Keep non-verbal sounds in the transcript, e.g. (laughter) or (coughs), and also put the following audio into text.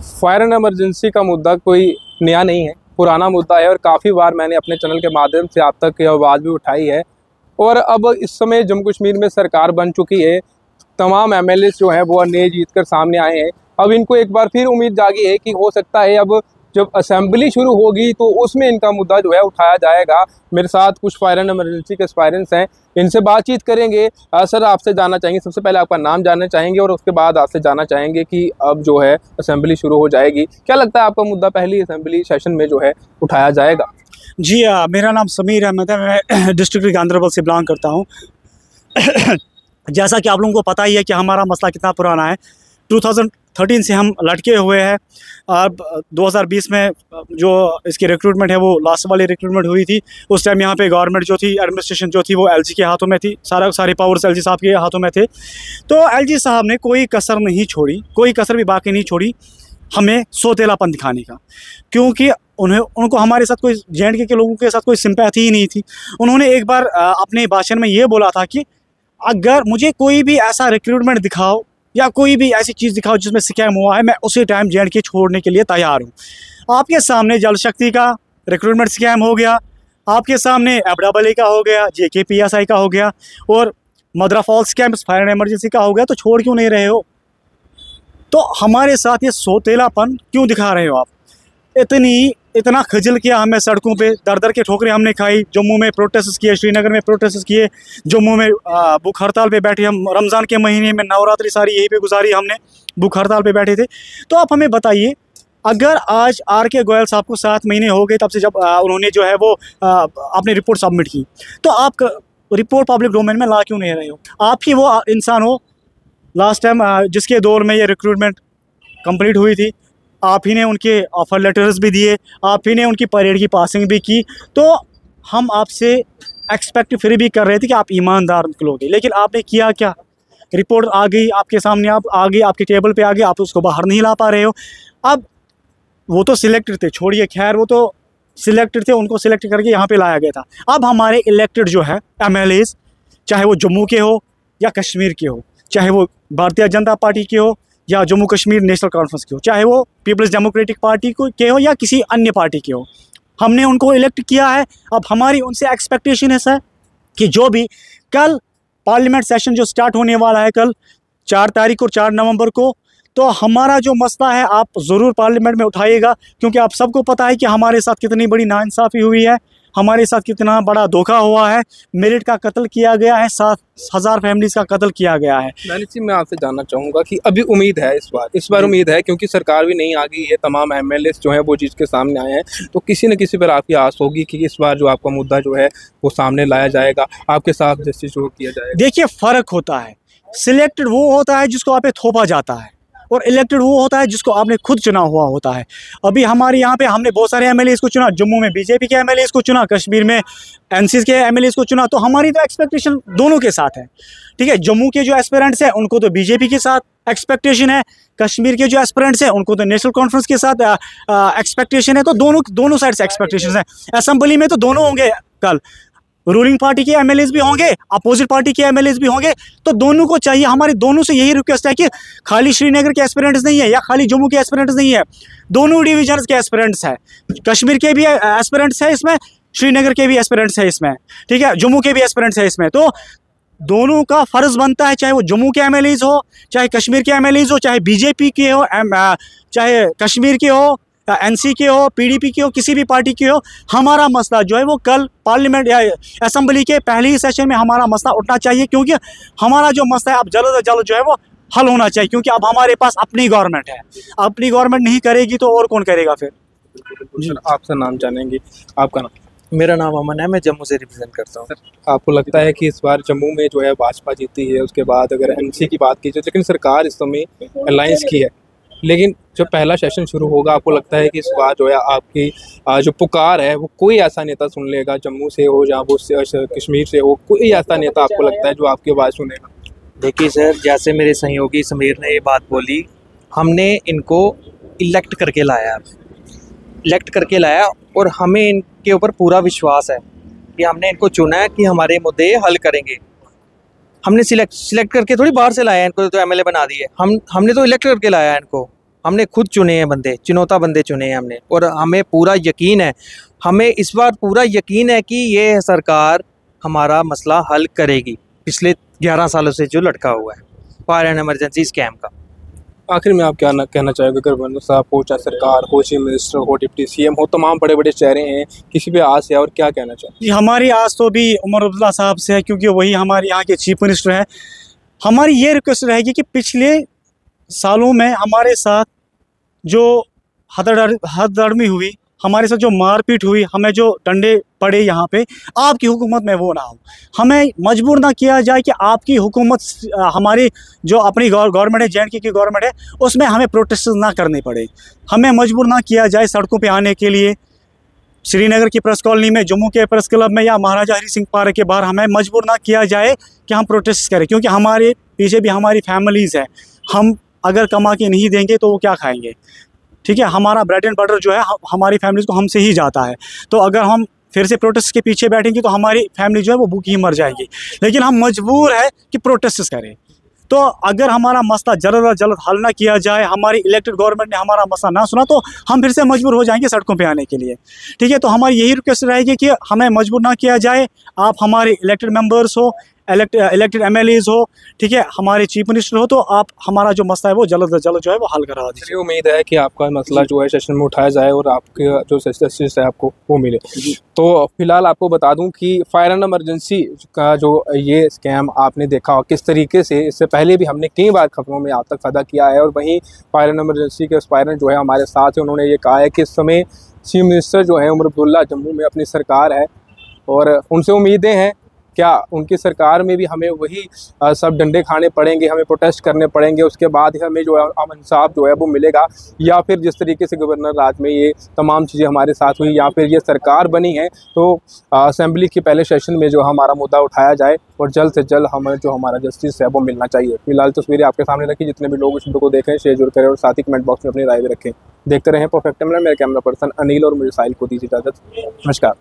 Fire and emergency का मुद्दा कोई नया नहीं है, पुराना मुद्दा है और काफ़ी बार मैंने अपने चैनल के माध्यम से आप तक यह आवाज़ भी उठाई है। और अब इस समय जम्मू कश्मीर में सरकार बन चुकी है, तमाम एमएलए जो हैं वो नए जीत कर सामने आए हैं। अब इनको एक बार फिर उम्मीद जागी है कि हो सकता है अब जब असेंबली शुरू होगी तो उसमें इनका मुद्दा जो है उठाया जाएगा। मेरे साथ कुछ फायर एंड एमरजेंसी के एक्सपायरेंस हैं। इनसे बातचीत करेंगे। आ, सर आपसे जानना चाहेंगे। सबसे पहले आपका नाम जानना चाहेंगे और उसके बाद आपसे जानना चाहेंगे कि अब जो है असेंबली शुरू हो जाएगी। क्या लगता है आपका मुद्दा पहली असेंबली सेशन में जो है उठाया जाएगा? जी आ, मेरा नाम समीर अहमद है मैं (coughs) डिस्ट्रिक्ट गांधरबल से बिलोंग करता हूँ। (coughs) जैसा कि आप लोगों को पता ही है कि हमारा मसला कितना पुराना है। 2013 से हम लटके हुए हैं। अब 2020 में जो इसकी रिक्रूटमेंट है वो लास्ट वाली रिक्रूटमेंट हुई थी। उस टाइम यहाँ पे गवर्नमेंट जो थी एडमिनिस्ट्रेशन जो थी वो एलजी के हाथों में थी। सारा सारे पावर्स एलजी साहब के हाथों में थे। तो एलजी साहब ने कोई कसर नहीं छोड़ी कोई कसर भी बाकी नहीं छोड़ी हमें सोतेलापन दिखाने का। क्योंकि उन्हें उनको हमारे साथ कोई जे के, के लोगों के साथ कोई सिंपैथी ही नहीं थी। उन्होंने एक बार अपने भाषण में ये बोला था कि अगर मुझे कोई भी ऐसा रिक्रूटमेंट दिखाओ या कोई भी ऐसी चीज़ दिखाओ जिसमें स्कैम हुआ है, मैं उसी टाइम जे के छोड़ने के लिए तैयार हूँ। आपके सामने जल शक्ति का रिक्रूटमेंट स्कैम हो गया, आपके सामने एफ़ डबल का हो गया जे के पी एस आई का हो गया, और मदरा falls scam fire and emergency का हो गया तो छोड़ क्यों नहीं रहे हो? तो हमारे साथ ये सोतेलापन क्यों दिखा रहे हो आप? इतनी इतना खजल किया हमें सड़कों पे दर दर के ठोकरें हमने खाई जम्मू में प्रोटेस्ट किए, श्रीनगर में प्रोटेस्ट किए जम्मू में भूख हड़ताल पे बैठे हम, रमज़ान के महीने में नवरात्रि सारी यहीं पे गुजारी हमने भूख हड़ताल पे बैठे थे। तो आप हमें बताइए, अगर आज आर के गोयल साहब को सात महीने हो गए, तब से जब उन्होंने जो है वो अपनी रिपोर्ट सबमिट की तो आप रिपोर्ट पब्लिक डोमेन में ला क्यों नहीं रहे हो? आप ही वो इंसान हो लास्ट टाइम जिसके दौर में ये रिक्रूटमेंट कंप्लीट हुई थी आप ही ने उनके ऑफ़र लेटर्स भी दिए, आप ही ने उनकी परेड की पासिंग भी की। तो हम आपसे एक्सपेक्ट फिर भी कर रहे थे कि आप ईमानदार निकलोगे, लेकिन आपने किया क्या? रिपोर्ट आ गई आपके सामने, आप आ गई, आपके टेबल पे आ गई, आप उसको बाहर नहीं ला पा रहे हो। अब वो तो सिलेक्टेड थे, छोड़िए, खैर, वो तो सिलेक्टेड थे, उनको सिलेक्ट करके यहाँ पे लाया गया था। अब हमारे इलेक्टेड जो है एम चाहे वो जम्मू के हो या कश्मीर के हो, चाहे वो भारतीय जनता पार्टी के हो या जम्मू कश्मीर नेशनल कॉन्फ्रेंस के हो, चाहे वो पीपल्स डेमोक्रेटिक पार्टी को के हो या किसी अन्य पार्टी के हो। हमने उनको इलेक्ट किया है। अब हमारी उनसे एक्सपेक्टेशन है सर कि जो भी कल पार्लियामेंट सेशन जो स्टार्ट होने वाला है कल, चार तारीख और चार नवंबर को तो हमारा जो मसला है, आप ज़रूर पार्लियामेंट में उठाइएगा, क्योंकि आप सबको पता है कि हमारे साथ कितनी बड़ी नाइंसाफ़ी हुई है। हमारे साथ कितना बड़ा धोखा हुआ है मेरिट का कत्ल किया गया है सात हज़ार फैमिलीज़ का कत्ल किया गया है। मैं आपसे जानना चाहूँगा कि अभी उम्मीद है इस बार इस बार उम्मीद है क्योंकि सरकार भी नहीं आ गई है तमाम एम जो है वो चीज़ के सामने आए हैं तो किसी न किसी पर आपकी आस होगी कि इस बार जो आपका मुद्दा जो है वो सामने लाया जाएगा आपके साथ जस्टिस जो किया जाएगा। देखिए फ़र्क होता है सिलेक्टेड वो होता है जिसको आप थोपा जाता है। और इलेक्टेड वो होता है जिसको आपने खुद चुना हुआ होता है। अभी हमारे यहाँ पे हमने बहुत सारे एमएलएस को चुना, जम्मू में बीजेपी के एम को चुना, कश्मीर में एन के एमएलएस को चुना तो हमारी तो एक्सपेक्टेशन दोनों के साथ है। ठीक है, जम्मू के जो एस्पेरेंट्स हैं, उनको तो बीजेपी के साथ एक्सपेक्टेशन है, कश्मीर के जो एस्पेरेंट्स हैं, उनको तो नेशनल कॉन्फ्रेंस के साथ एक्सपेक्टेशन है तो दोनों दोनों साइड से एक्सपेक्टेशन है। असेंबली में तो दोनों होंगे कल। रूलिंग पार्टी के एम भी होंगे, अपोजिट पार्टी के एम भी होंगे तो दोनों को चाहिए, हमारे दोनों से यही रिक्वेस्ट है कि खाली श्रीनगर के एस्पिरेंट्स नहीं है या खाली जम्मू के एस्पिरेंट्स नहीं है, दोनों डिविजन के एस्पिरेंट्स है। कश्मीर के भी एस्पिरेंट्स है इसमें, श्रीनगर के भी एस्पिरेंट्स है इसमें, ठीक है? जम्मू के भी एस्पिरेंट्स है इसमें। तो दोनों का फ़र्ज़ बनता है, चाहे वो जम्मू के एम हो, चाहे कश्मीर के एम हो, चाहे बीजेपी के हो चाहे कश्मीर के हो एनसी के हो पीडीपी के हो किसी भी पार्टी के हो हमारा मसला जो है वो कल पार्लियामेंट या असम्बली के पहले ही सेशन में हमारा मसला उठना चाहिए क्योंकि हमारा जो मसला है अब जल्द अज जल्द जो है वो हल होना चाहिए क्योंकि अब हमारे पास अपनी गवर्नमेंट है। अपनी गवर्नमेंट नहीं करेगी तो और कौन करेगा फिर? जी आपसे नाम जानेंगे। आपका नाम? मेरा नाम अमन है मैं जम्मू से रिप्रेजेंट करता हूँ। आपको लगता है कि इस बार जम्मू में जो है भाजपा जीती है उसके बाद अगर एनसी की बात की जाए लेकिन सरकार इस समय अलायंस की है। लेकिन जब पहला सेशन शुरू होगा, आपको लगता है कि इस बार जो है आपकी जो पुकार है, वो कोई ऐसा नेता सुन लेगा, जम्मू से हो या वो कश्मीर से हो, कोई ऐसा नेता आपको लगता है जो आपकी आवाज़ सुनेगा? देखिए सर, जैसे मेरे सहयोगी समीर ने ये बात बोली, हमने इनको इलेक्ट करके लाया। इलेक्ट करके लाया और हमें इनके ऊपर पूरा विश्वास है कि हमने इनको चुना है कि हमारे मुद्दे हल करेंगे। हमने सिलेक्ट सिलेक्ट करके थोड़ी बाहर से लाया इनको तो एमएलए बना दिए। हम, हमने तो इलेक्ट करके लाया है इनको। हमने खुद चुने हैं बंदे, चुनौता बंदे चुने हैं हमने। और हमें पूरा यकीन है, हमें इस बार पूरा यकीन है कि ये सरकार हमारा मसला हल करेगी। पिछले ग्यारह सालों से जो लटका हुआ है फायर एंड एमरजेंसी स्कैम का। आखिर में आप क्या ना, कहना चाहोगे? अगर वन साहब हो चाहे सरकार हो चीफ मिनिस्टर हो डिप्टी सीएम हो तमाम बड़े बड़े चेहरे हैं किसी पे आस है और क्या कहना चाहिए जी हमारी आस तो भी उमर अब्दुल्ला साहब से है क्योंकि वही हमारे यहाँ के चीफ मिनिस्टर हैं। हमारी ये रिक्वेस्ट रहेगी कि पिछले सालों में हमारे साथ जो हदड़ हदड़मी हुई हमारे साथ जो मारपीट हुई, हमें जो डंडे पड़े यहाँ पे, आपकी हुकूमत में वो ना हो। हमें मजबूर ना किया जाए कि आपकी हुकूमत हमारी जो अपनी गवर्नमेंट है जे एंड की गवर्नमेंट है, उसमें हमें प्रोटेस्ट ना करने पड़े। हमें मजबूर ना किया जाए सड़कों पे आने के लिए। श्रीनगर की प्रेस कॉलोनी में, जम्मू के प्रेस क्लब में या महाराजा हरी सिंह पार्क के बाहर हमें मजबूर ना किया जाए कि हम प्रोटेस्ट करें, क्योंकि हमारे पीछे भी हमारी फैमिलीज़ हैं। हम अगर कमा के नहीं देंगे तो वो क्या खाएँगे? ठीक है, हमारा ब्रेड एंड बटर जो है हमारी फैमिलीज़ को हमसे ही जाता है। तो अगर हम फिर से प्रोटेस्ट के पीछे बैठेंगे तो हमारी फैमिली जो है, वो भूखी ही मर जाएगी। लेकिन हम मजबूर है कि प्रोटेस्ट करें। तो अगर हमारा मसला जल्द अज जल्द हल ना किया जाए, हमारी इलेक्टेड गवर्नमेंट ने हमारा मसला ना सुना तो हम फिर से मजबूर हो जाएँगे सड़कों पे आने के लिए। ठीक है तो हमारी यही रिक्वेस्ट रहेगी कि हमें मजबूर ना किया जाए, आप हमारे इलेक्टेड मेंबर्स हो इलेक्टेड एम एल हो ठीक है हमारे चीफ मिनिस्टर हो तो आप हमारा जो मसला है वो जल्द अज जल्द जो है वो हल करा दीजिए। उम्मीद है कि आपका मसला जो। है सेशन में उठाया जाए और आपके जो जस्टिस है आपको वो मिले। तो फ़िलहाल आपको बता दूँ कि फायर एंड एमरजेंसी का जो ये स्कैम आपने देखा हो किस तरीके से इससे पहले भी हमने कई बार खबरों में आप तक सदा किया है और वहीं फायर एंड एमरजेंसी के एस्पायरेंट जो है हमारे साथ हैं उन्होंने ये कहा है कि इस समय चीफ मिनिस्टर जो है उमर अब्दुल्ला जम्मू में अपनी सरकार है और उनसे उम्मीदें हैं क्या उनकी सरकार में भी हमें वही सब डंडे खाने पड़ेंगे, हमें प्रोटेस्ट करने पड़ेंगे, उसके बाद ही हमें जो है अमन इंसाफ जो है वो मिलेगा, या फिर जिस तरीके से गवर्नर राज में ये तमाम चीज़ें हमारे साथ हुई, या फिर ये सरकार बनी है तो असेंबली के पहले सेशन में जो हमारा मुद्दा उठाया जाए, और जल्द से जल्द हमें जो हमारा जस्टिस है वो मिलना चाहिए। फ़िलहाल तस्वीरें आपके सामने रखी, जितने भी लोग इस वीडियो को देखें शेयर ज़रूर करें, और साथ ही कमेंट बॉक्स में अपनी राय भी रखें। देखते रहें परफेक्ट मेरे कैमरा पर्सन अनिल और मुझे साहिल को दीजिए इजाज़त। नमस्कार।